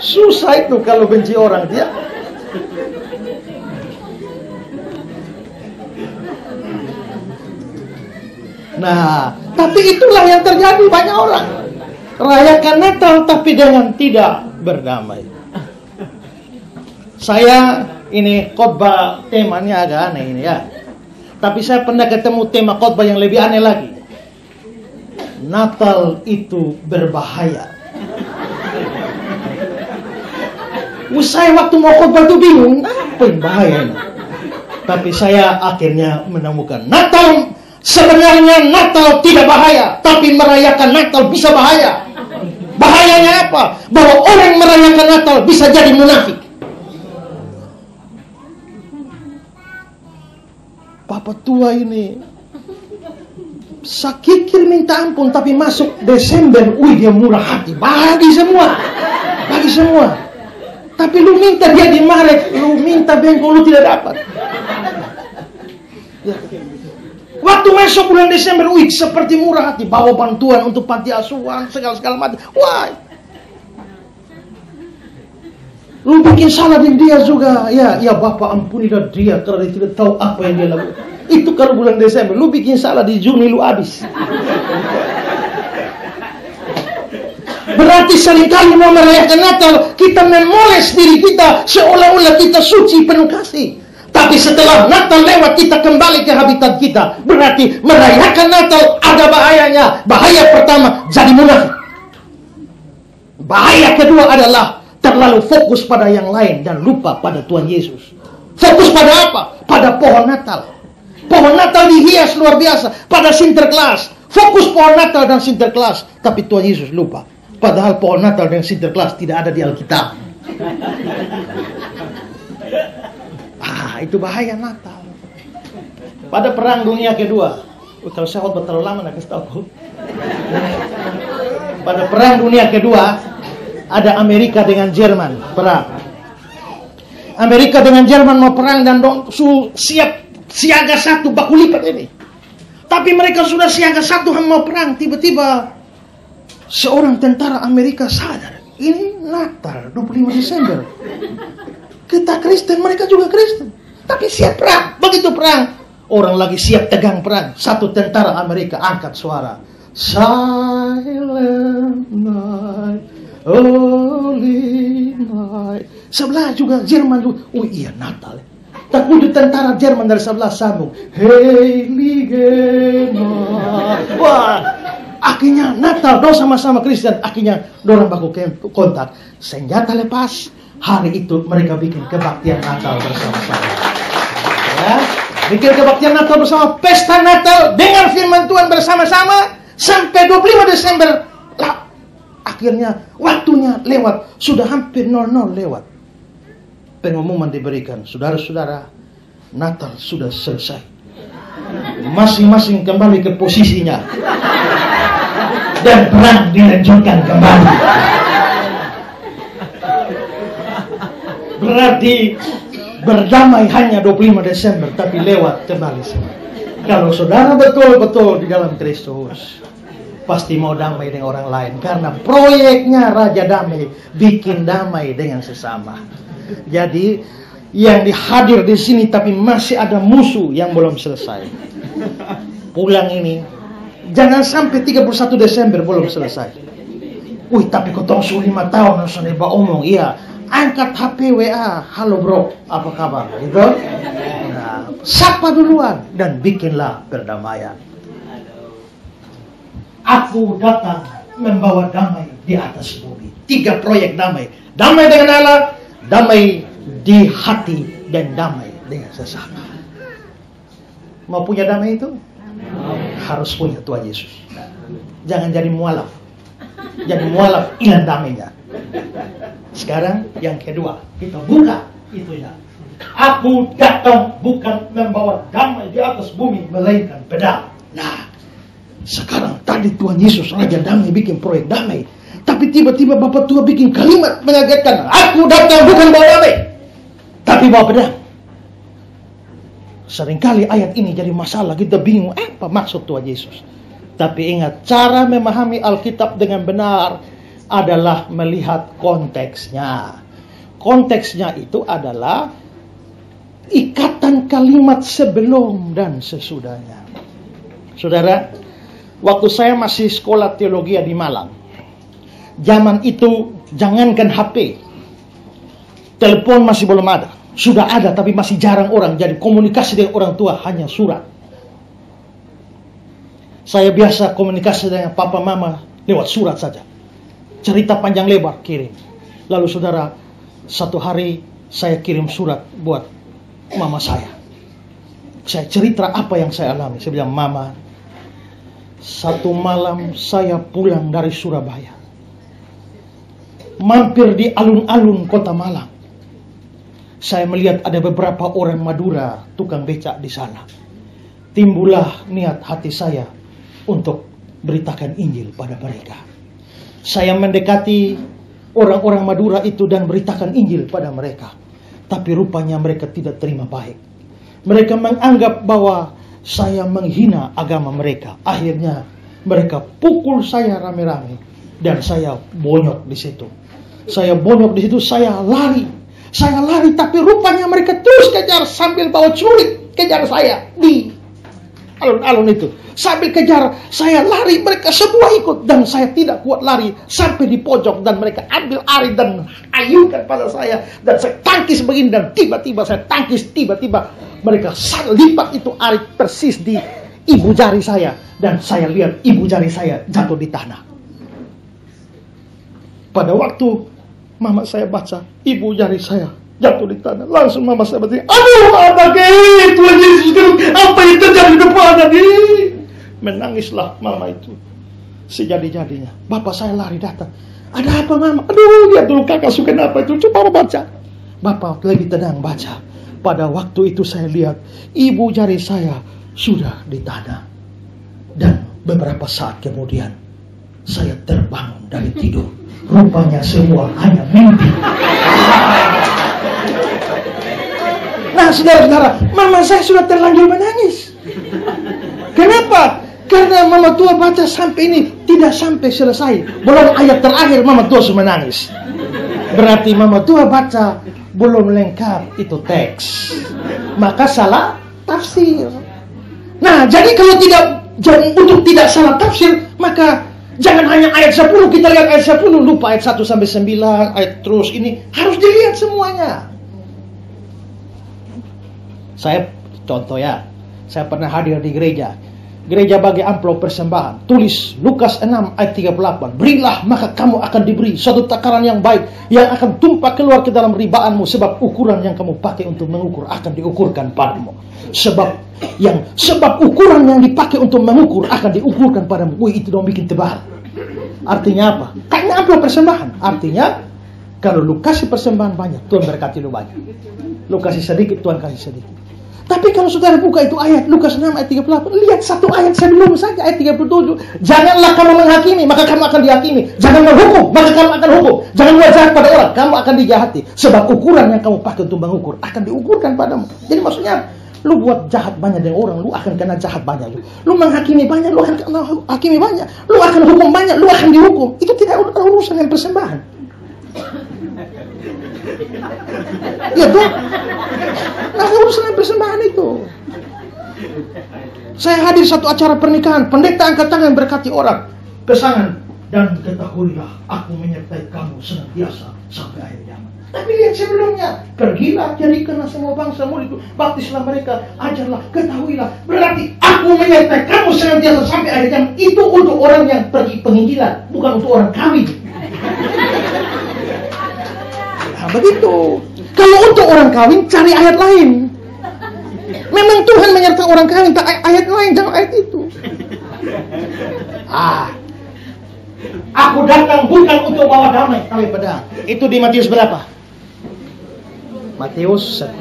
Susah itu kalau benci orang dia. Nah, tapi itulah yang terjadi banyak orang. Rayakan Natal tapi dengan tidak berdamai. Saya ini khotbah temanya agak aneh ini ya. Tapi saya pernah ketemu tema khotbah yang lebih aneh lagi. Natal itu berbahaya. Saya waktu mau khotbah itu bingung, apa yang bahaya ini? Tapi saya akhirnya menemukan Natal sebenarnya Natal tidak bahaya, tapi merayakan Natal bisa bahaya. Bahayanya apa? Bahwa orang merayakan Natal bisa jadi munafik. Papa tua ini sakikir minta ampun tapi masuk Desember, wih dia murah hati, bagi semua, bagi semua. Tapi lu minta dia di Maret, lu minta bengkok lu tidak dapat. Ya. Waktu masuk bulan Desember, wih seperti murah hati, bawa bantuan untuk panti asuhan, segala-segala macam. Wah, Lu bikin salah di dia juga. Ya, ya Bapak ampunilah dia karena dia tidak tahu apa yang dia lakukan. Itu kalau bulan Desember. Lu bikin salah di Juni lu habis. Berarti sering kali mau merayakan Natal, kita memoles diri kita seolah-olah kita suci penuh kasih. Tapi setelah Natal lewat kita kembali ke habitat kita. Berarti merayakan Natal ada bahayanya. Bahaya pertama jadi munafik. Bahaya kedua adalah terlalu fokus pada yang lain dan lupa pada Tuhan Yesus. Fokus pada apa? Pada pohon Natal. Pohon Natal dihias luar biasa pada Sinterklas. Fokus pohon Natal dan Sinterklas, tapi Tuhan Yesus lupa. Padahal pohon Natal dan Sinterklas tidak ada di Alkitab. Ah, itu bahaya Natal. Pada perang dunia kedua, oh, kalau saya khotbah terlalu lama, nak tahu. Pada perang dunia kedua, ada Amerika dengan Jerman perang. Amerika dengan Jerman mau perang dan dong, su, siap siaga satu baku lipat ini. Tapi mereka sudah siaga satu mau perang, tiba-tiba seorang tentara Amerika sadar, ini Natal 25 Desember. Kita Kristen, mereka juga Kristen. Tapi siap perang. Begitu perang, orang lagi siap tegang perang. Satu tentara Amerika angkat suara. Silent night, holy night. Sebelah juga Jerman juga. Oh iya Natal. Tak wujud tentara Jerman dari sebelah sambung. Heilige Wah, akhirnya Natal, do sama-sama Kristen. Akhirnya dorang baku kontak. Senjata lepas, Hari itu mereka bikin kebaktian Natal bersama-sama. Bikin kebaktian Natal bersama, pesta Natal dengan firman Tuhan bersama-sama sampai 25 Desember. Lah, akhirnya waktunya lewat, sudah hampir 00 lewat. Pengumuman diberikan, saudara-saudara, Natal sudah selesai. Masing-masing kembali ke posisinya. Dan perang dilanjutkan kembali. Berarti berdamai hanya 25 Desember tapi lewat semua. Kalau saudara betul-betul di dalam Kristus, pasti mau damai dengan orang lain karena proyeknya Raja Damai bikin damai dengan sesama. Jadi yang dihadir di sini tapi masih ada musuh yang belum selesai. Pulang ini jangan sampai 31 Desember belum selesai. Wih tapi kau sudah lima tahun langsung omong iya angkat HP WA halo bro apa kabar gitu nah, sapa duluan dan bikinlah perdamaian Aku datang membawa damai di atas bumi. Tiga proyek damai. Damai dengan Allah, damai di hati, dan damai dengan sesama. Mau punya damai itu? Harus punya Tuhan Yesus. Jangan jadi mualaf. Jadi mualaf hilang damainya. Sekarang yang kedua, kita buka itu ya. Aku datang bukan membawa damai di atas bumi, melainkan pedang. Nah, sekarang tadi Tuhan Yesus Raja Damai bikin proyek damai. Tapi tiba-tiba Bapak Tua bikin kalimat mengagetkan. Aku datang bukan bawa damai. Tapi bawa pedang. Seringkali ayat ini jadi masalah. Kita bingung apa maksud Tuhan Yesus. Tapi ingat, cara memahami Alkitab dengan benar adalah melihat konteksnya. Konteksnya itu adalah ikatan kalimat sebelum dan sesudahnya. Saudara, waktu saya masih sekolah teologi di Malang. Zaman itu jangankan HP. Telepon masih belum ada. Sudah ada tapi masih jarang orang. Jadi komunikasi dengan orang tua hanya surat. Saya biasa komunikasi dengan papa mama lewat surat saja. Cerita panjang lebar kirim. Lalu saudara, satu hari saya kirim surat buat mama saya. Saya cerita apa yang saya alami. Saya bilang, mama, satu malam saya pulang dari Surabaya. Mampir di alun-alun kota Malang. Saya melihat ada beberapa orang Madura tukang becak di sana. Timbullah niat hati saya untuk beritakan Injil pada mereka. Saya mendekati orang-orang Madura itu dan beritakan Injil pada mereka. Tapi rupanya mereka tidak terima baik. Mereka menganggap bahwa saya menghina agama mereka. Akhirnya mereka pukul saya rame-rame dan saya bonyok di situ. Saya bonyok di situ, saya lari. Saya lari tapi rupanya mereka terus kejar sambil bawa culik kejar saya di alun-alun itu. Sambil kejar, saya lari, mereka semua ikut dan saya tidak kuat lari sampai di pojok dan mereka ambil ari dan ayunkan pada saya dan saya tangkis begini dan tiba-tiba saya tangkis tiba-tiba mereka lipat itu ari persis di ibu jari saya dan saya lihat ibu jari saya jatuh di tanah. Pada waktu mama saya baca ibu jari saya jatuh di tanah, langsung mama saya baca, aduh anak Tuhan Yesus apa yang terjadi depan ini? Menangislah mama itu sejadi-jadinya. Bapak saya lari datang. Ada apa mama? Aduh, lihat dulu kakak suka apa itu. Coba baca. Bapak lebih tenang baca. Pada waktu itu saya lihat ibu jari saya sudah di tanah. Dan beberapa saat kemudian saya terbangun dari tidur. Rupanya semua hanya mimpi. Nah saudara-saudara, mama saya sudah terlanjur menangis. Kenapa? Karena mama tua baca sampai ini tidak sampai selesai. Belum ayat terakhir mama tua sudah menangis. Berarti mama tua baca belum lengkap itu teks. Maka salah tafsir. Nah, jadi kalau tidak untuk tidak salah tafsir, maka jangan hanya ayat 10 kita lihat ayat 10 lupa ayat 1 sampai 9, ayat terus ini harus dilihat semuanya. Saya contoh ya, saya pernah hadir di gereja gereja bagi amplop persembahan. Tulis Lukas 6 ayat 38. Berilah maka kamu akan diberi suatu takaran yang baik yang akan tumpah keluar ke dalam ribaanmu sebab ukuran yang kamu pakai untuk mengukur akan diukurkan padamu. Sebab yang sebab ukuran yang dipakai untuk mengukur akan diukurkan padamu. Wih itu dong bikin tebal. Artinya apa? Kayaknya amplop persembahan. Artinya kalau lu kasih persembahan banyak, Tuhan berkati lu banyak. Lu kasih sedikit, Tuhan kasih sedikit. Tapi kalau saudara buka itu ayat Lukas 6 ayat 38, lihat satu ayat sebelum saja ayat 37. Janganlah kamu menghakimi, maka kamu akan dihakimi. Jangan menghukum, maka kamu akan hukum. Jangan buat jahat pada orang, kamu akan dijahati. Sebab ukuran yang kamu pakai untuk mengukur akan diukurkan padamu. Jadi maksudnya Lu buat jahat banyak dengan orang, lu akan kena jahat banyak. Lu, lu menghakimi banyak, lu akan kena hakimi banyak. Lu akan hukum banyak, lu akan dihukum. Itu tidak urusan yang persembahan. Ya tuh, nah urusan persembahan itu. Saya hadir satu acara pernikahan, pendeta angkat tangan berkati orang. Pesangan, dan ketahuilah aku menyertai kamu senantiasa sampai akhir zaman. Tapi lihat sebelumnya, pergilah jadikanlah semua bangsa murid itu, baptislah mereka, ajarlah, ketahuilah. Berarti aku menyertai kamu senantiasa sampai akhir zaman. Itu untuk orang yang pergi penginjilan, bukan untuk orang kawin. Nah, begitu. Kalau untuk orang kawin, cari ayat lain. Memang Tuhan menyertai orang kawin, tak ayat lain, jangan ayat itu. Ah, Aku datang bukan untuk bawa damai, tapi pedang. Itu di Matius berapa? Matius 10.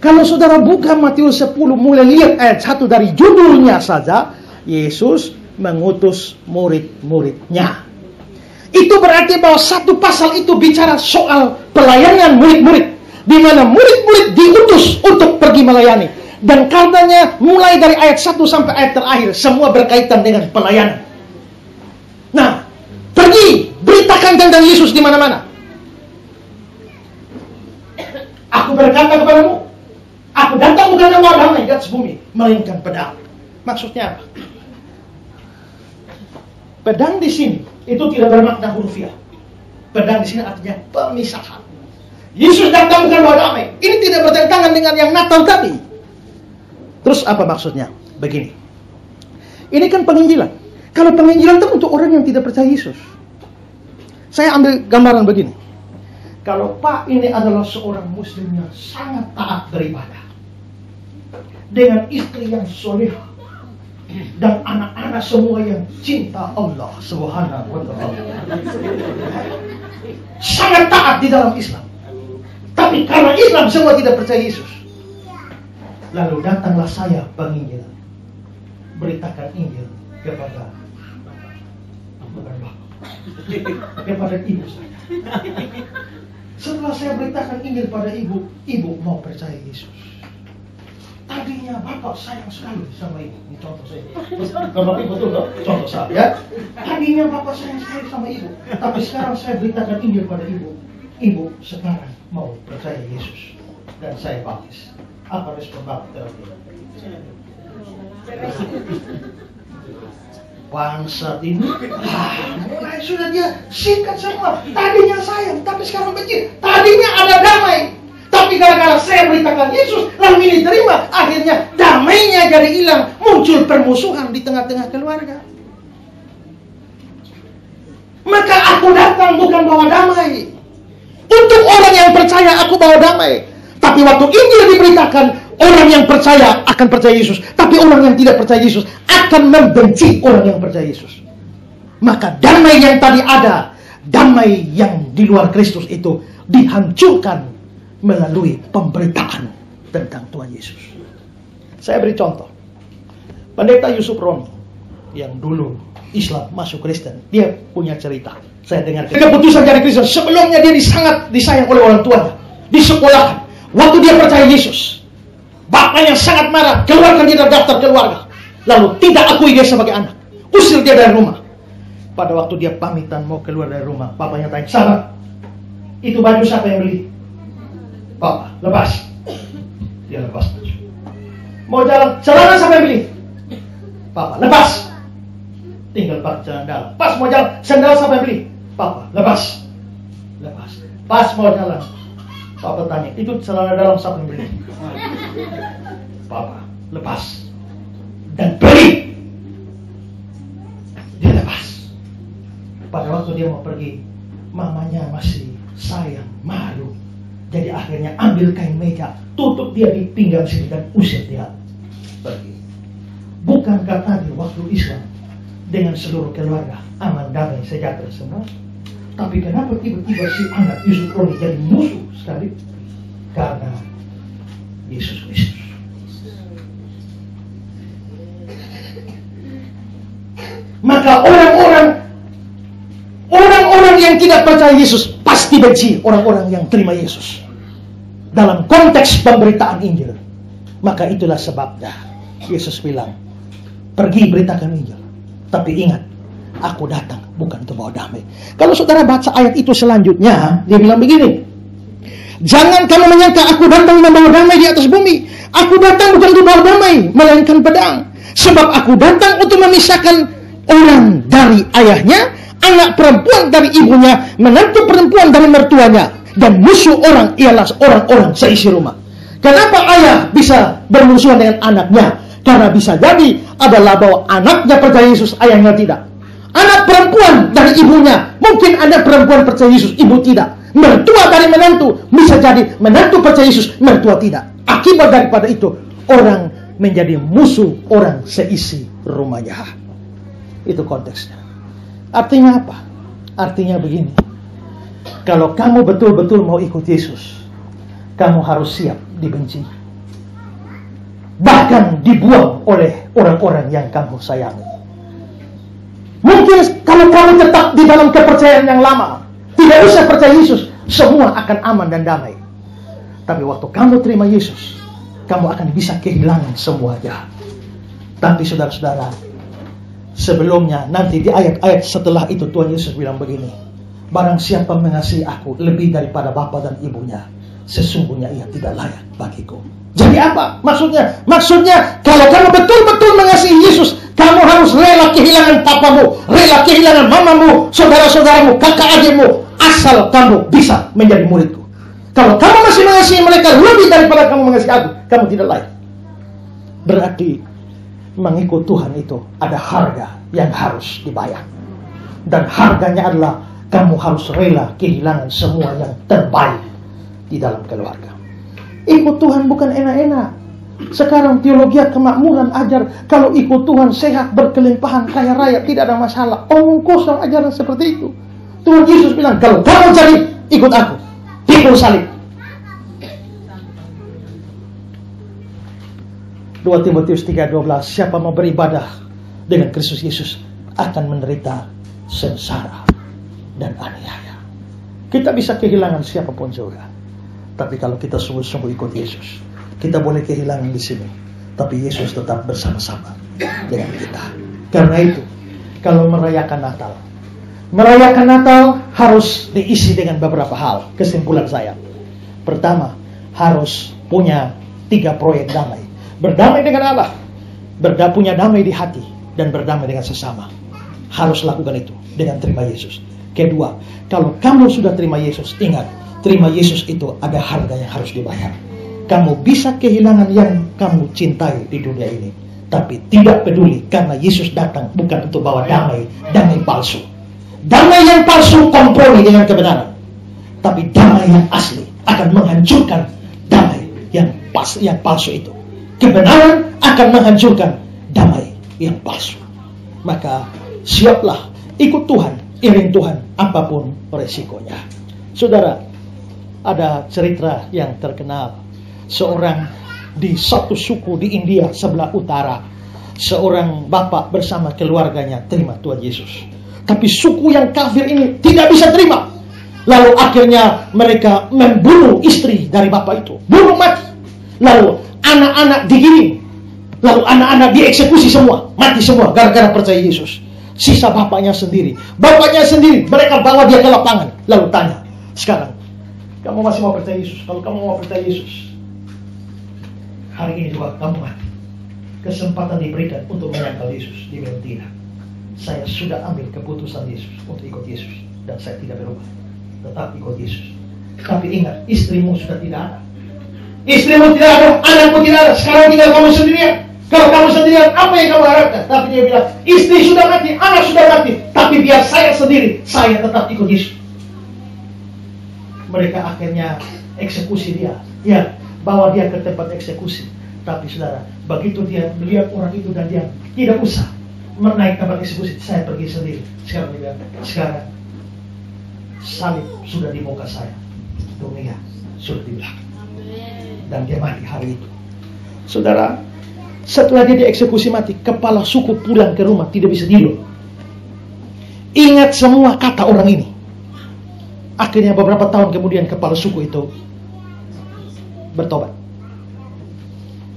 Kalau saudara buka Matius 10, mulai lihat ayat 1 dari judulnya saja, Yesus mengutus murid-muridnya. Itu berarti bahwa satu pasal itu bicara soal pelayanan murid-murid. Di mana murid-murid diutus untuk pergi melayani. Dan katanya mulai dari ayat 1 sampai ayat terakhir, semua berkaitan dengan pelayanan. Nah, pergi beritakan tentang Yesus di mana-mana. Aku berkata kepadamu, aku datang bukan membawa damai di atas bumi, melainkan pedang. Maksudnya apa? Pedang di sini itu tidak bermakna hurufiah. Pedang di sini artinya pemisahan. Yesus datang bawa damai. Ini tidak bertentangan dengan yang Natal tadi. Terus apa maksudnya? Begini. Ini kan penginjilan. Kalau penginjilan itu untuk orang yang tidak percaya Yesus. Saya ambil gambaran begini. Kalau Pak ini adalah seorang muslim yang sangat taat beribadah. Dengan istri yang soleh dan anak-anak semua yang cinta Allah subhanahu wa ta'ala. Sangat taat di dalam Islam. Tapi karena Islam semua tidak percaya Yesus. Lalu datanglah saya penginjilan. Beritakan Injil kepada kepada ibu saya setelah saya beritakan Injil pada ibu ibu mau percaya Yesus tadinya bapak sayang sekali sama ibu. Ini contoh saya. Kalau ibu betul dong contoh saya ya. Tadinya bapak sayang sekali sama ibu tapi sekarang saya beritakan Injil pada ibu. Ibu sekarang mau percaya Yesus dan saya baptis. Apa respon bapak terhadap bangsa ini. Ah, mulai sudah dia singkat semua. Tadinya sayang tapi sekarang benci. Tadinya ada damai tapi gara-gara saya beritakan Yesus lalu ini terima akhirnya damainya jadi hilang muncul permusuhan di tengah-tengah keluarga maka aku datang bukan bawa damai untuk orang yang percaya aku bawa damai tapi waktu Injil diberitakan Orang yang percaya akan percaya Yesus. Tapi orang yang tidak percaya Yesus akan membenci orang yang percaya Yesus. Maka damai yang tadi ada, damai yang di luar Kristus itu dihancurkan melalui pemberitaan tentang Tuhan Yesus. Saya beri contoh. Pendeta Yusuf Romi yang dulu Islam masuk Kristen, dia punya cerita. Saya dengar keputusan dari Kristen sebelumnya dia disangat disayang oleh orang tuanya di sekolah. Waktu dia percaya Yesus, Bapaknya sangat marah, keluarkan dia dari daftar keluarga. Lalu tidak akui dia sebagai anak. Usir dia dari rumah. Pada waktu dia pamitan mau keluar dari rumah, papanya tanya, sahabat, itu baju siapa yang beli? Papa, lepas. Dia lepas baju. Mau jalan, celana yang beli? Papa, lepas. Tinggal pakai celana dalam. Pas mau jalan, sandal siapa yang beli? Papa, lepas. Lepas. Pas mau jalan, Papa tanya, itu celana dalam yang beli? Papa, lepas. Dan beli. Dia lepas. Pada waktu dia mau pergi, mamanya masih sayang, malu. Jadi akhirnya ambil kain meja, tutup dia di pinggang sini dan usir dia pergi. Bukankah tadi waktu Islam dengan seluruh keluarga aman damai sejahtera semua? Tapi kenapa tiba-tiba si anak Yusuf Roni jadi musuh sekali? Karena Yesus Kristus. Maka orang-orang orang-orang yang tidak percaya Yesus pasti benci orang-orang yang terima Yesus. Dalam konteks pemberitaan Injil. Maka itulah sebabnya Yesus bilang, pergi beritakan Injil. Tapi ingat, aku datang bukan untuk bawa damai. Kalau saudara baca ayat itu selanjutnya, dia bilang begini, Jangan kamu menyangka aku datang membawa damai di atas bumi. Aku datang bukan untuk bawa damai, melainkan pedang. Sebab aku datang untuk memisahkan orang dari ayahnya, anak perempuan dari ibunya, menantu perempuan dari mertuanya, dan musuh orang ialah orang-orang seisi rumah. Kenapa ayah bisa bermusuhan dengan anaknya? Karena bisa jadi adalah bahwa anaknya percaya Yesus, ayahnya tidak. Anak perempuan dari ibunya, mungkin anak perempuan percaya Yesus, ibu tidak. Mertua dari menantu, bisa jadi menantu percaya Yesus, mertua tidak. Akibat daripada itu, orang menjadi musuh orang seisi rumahnya. Itu konteksnya. Artinya apa? Artinya begini. Kalau kamu betul-betul mau ikut Yesus, kamu harus siap dibenci. Bahkan dibuang oleh orang-orang yang kamu sayangi. Mungkin kalau kamu tetap di dalam kepercayaan yang lama, tidak usah percaya Yesus, semua akan aman dan damai. Tapi waktu kamu terima Yesus, kamu akan bisa kehilangan semuanya. Tapi saudara-saudara, sebelumnya nanti di ayat-ayat setelah itu Tuhan Yesus bilang begini, Barang siapa mengasihi aku lebih daripada bapa dan ibunya, sesungguhnya ia tidak layak bagiku. Jadi apa? Maksudnya, maksudnya kalau kamu betul-betul mengasihi Yesus, kamu harus rela kehilangan papamu, rela kehilangan mamamu, saudara-saudaramu, kakak adikmu, asal kamu bisa menjadi muridku. Kalau kamu masih mengasihi mereka lebih daripada kamu mengasihi aku, kamu tidak layak. Berarti mengikut Tuhan itu ada harga yang harus dibayar. Dan harganya adalah kamu harus rela kehilangan semua yang terbaik di dalam keluarga. Ikut Tuhan bukan enak-enak. Sekarang teologi kemakmuran ajar kalau ikut Tuhan sehat, berkelimpahan, kaya raya, tidak ada masalah. Omong kosong ajaran seperti itu. Tuhan Yesus bilang, kalau kamu cari, ikut aku. Pikul salib. 2 Timotius 3:12 Siapa mau beribadah dengan Kristus Yesus akan menderita sengsara dan aniaya. Kita bisa kehilangan siapa pun juga. Tapi kalau kita sungguh-sungguh ikut Yesus, kita boleh kehilangan di sini. Tapi Yesus tetap bersama-sama dengan kita. Karena itu, kalau merayakan Natal, merayakan Natal harus diisi dengan beberapa hal. Kesimpulan saya. Pertama, harus punya tiga proyek damai. Berdamai dengan Allah, berdamai punya damai di hati, dan berdamai dengan sesama. Harus lakukan itu dengan terima Yesus. Kedua, kalau kamu sudah terima Yesus, ingat, terima Yesus itu ada harga yang harus dibayar. Kamu bisa kehilangan yang kamu cintai di dunia ini. Tapi tidak peduli karena Yesus datang bukan untuk bawa damai, damai palsu. Damai yang palsu kompromi dengan kebenaran. Tapi damai yang asli akan menghancurkan damai yang pas yang palsu itu. Kebenaran akan menghancurkan damai yang palsu. Maka siaplah ikut Tuhan iring Tuhan apa pun resikonya. Saudara, ada cerita yang terkenal. Seorang di satu suku di India sebelah utara. Seorang bapak bersama keluarganya terima Tuhan Yesus. Tapi suku yang kafir ini tidak bisa terima. Lalu akhirnya mereka membunuh istri dari bapak itu. Bunuh mati. Lalu anak-anak digiring. Lalu anak-anak dieksekusi semua. Mati semua gara-gara percaya Yesus. Sisa bapaknya sendiri. Bapaknya sendiri. Mereka bawa dia ke lapangan. Lalu tanya. Sekarang. Kamu masih mau percaya Yesus? Kalau kamu mau percaya Yesus. Hari ini juga kamu mati. Kesempatan diberikan untuk menyangkal Yesus. Bilang tidak. Saya sudah ambil keputusan Yesus untuk ikut Yesus. Dan saya tidak berubah. Tetap ikut Yesus. Tapi ingat, istrimu sudah tidak ada. Istrimu tidak ada, anakmu tidak ada. Sekarang tinggal kamu sendirian. Kalau kamu sendirian, apa yang kamu harapkan? Tapi dia bilang, istri sudah mati, anak sudah mati. Tapi biar saya sendiri, saya tetap ikut Yesus. Mereka akhirnya eksekusi dia. Ya, bawa dia ke tempat eksekusi. Tapi saudara, begitu dia melihat orang itu dan dia tidak usah menaik tempat eksekusi, saya pergi sendiri. Sekarang dia sekarang salib sudah di muka saya. Dunia sudah di belakang. Dan dia mati hari itu. Saudara, setelah dia dieksekusi mati, kepala suku pulang ke rumah, tidak bisa tidur. Ingat semua kata orang ini. Akhirnya beberapa tahun kemudian kepala suku itu bertobat.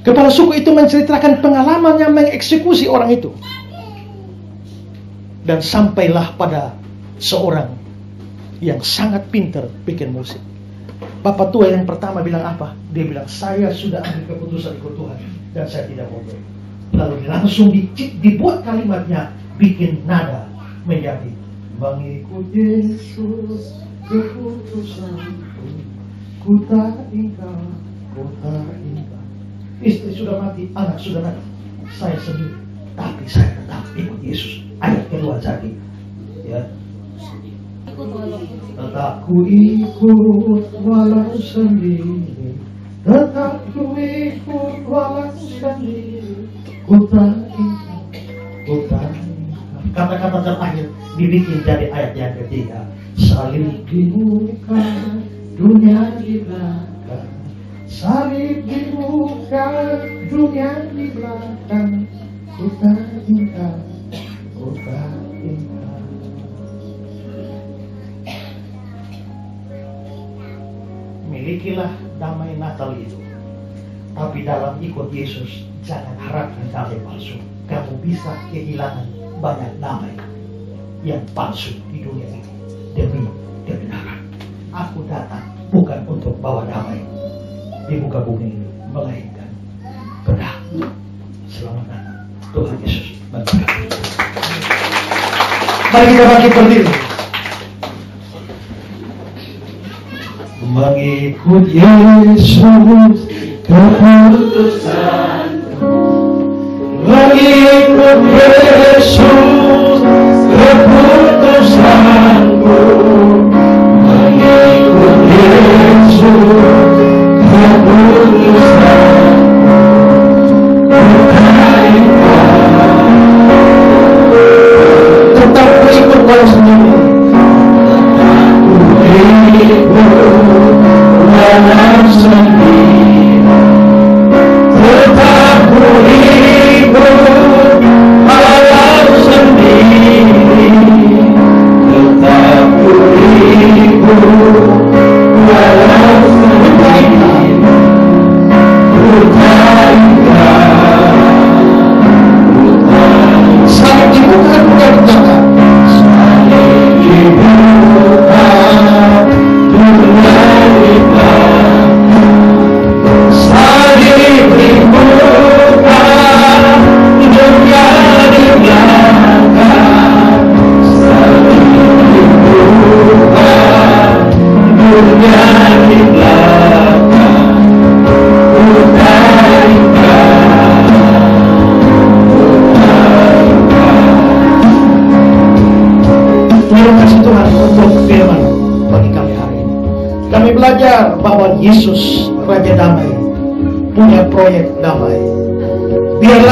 Kepala suku itu menceritakan pengalamannya mengeksekusi orang itu. Dan sampailah pada seorang yang sangat pintar bikin musik. Bapak tua yang pertama bilang apa? Dia bilang, saya sudah ambil keputusan ikut Tuhan. Dan saya tidak mau Lalu langsung dibuat kalimatnya, bikin nada menjadi mengikut Yesus keputusan ku tak ingkar, ku tak ingkar. Istri sudah mati, anak sudah mati, saya sendiri. Tapi saya tetap ikut Yesus. Ayat kedua jadi, ya Tetap ku ikut walau sendiri. Tetap ku ikut walau sendiri. Ku tak ku tak Kata-kata terakhir dibikin jadi ayat yang ketiga. Salib di muka, dunia di belakang Salib di muka, dunia di belakang Ku tak ingkar, Natal itu. Tapi dalam ikut Yesus, jangan harapkan damai palsu. Kamu bisa kehilangan banyak damai yang palsu di dunia ini. Demi kebenaran. Aku datang bukan untuk bawa damai di muka bumi ini, melainkan pedang. Selamat datang. Tuhan Yesus memberkati. Mari kita bangkit berdiri. Mengikut Yesus keputusanku mengikut Yesus keputusanku mengikut Yesus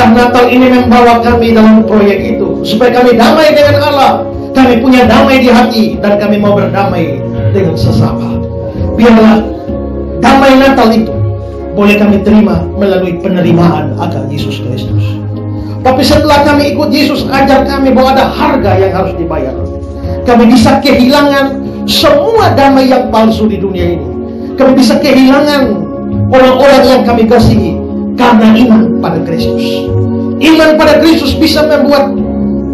Biarlah Natal ini membawa kami dalam proyek itu supaya kami damai dengan Allah. Kami punya damai di hati dan kami mau berdamai dengan sesama. Biarlah damai Natal itu boleh kami terima melalui penerimaan akan Yesus Kristus. Tapi setelah kami ikut Yesus, ajar kami bahwa ada harga yang harus dibayar. Kami bisa kehilangan semua damai yang palsu di dunia ini. Kami bisa kehilangan orang-orang yang kami kasihi karena iman pada Kristus. Iman pada Kristus bisa membuat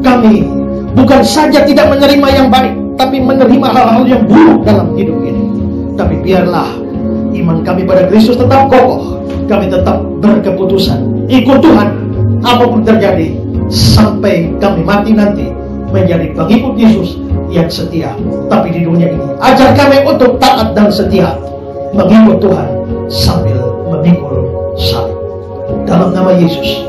kami bukan saja tidak menerima yang baik, tapi menerima hal-hal yang buruk dalam hidup ini. Tapi biarlah iman kami pada Kristus tetap kokoh. Kami tetap berkeputusan ikut Tuhan apa pun terjadi sampai kami mati nanti menjadi pengikut Yesus yang setia. Tapi di dunia ini ajar kami untuk taat dan setia mengikut Tuhan sambil memikul salib. Dalam nama Yesus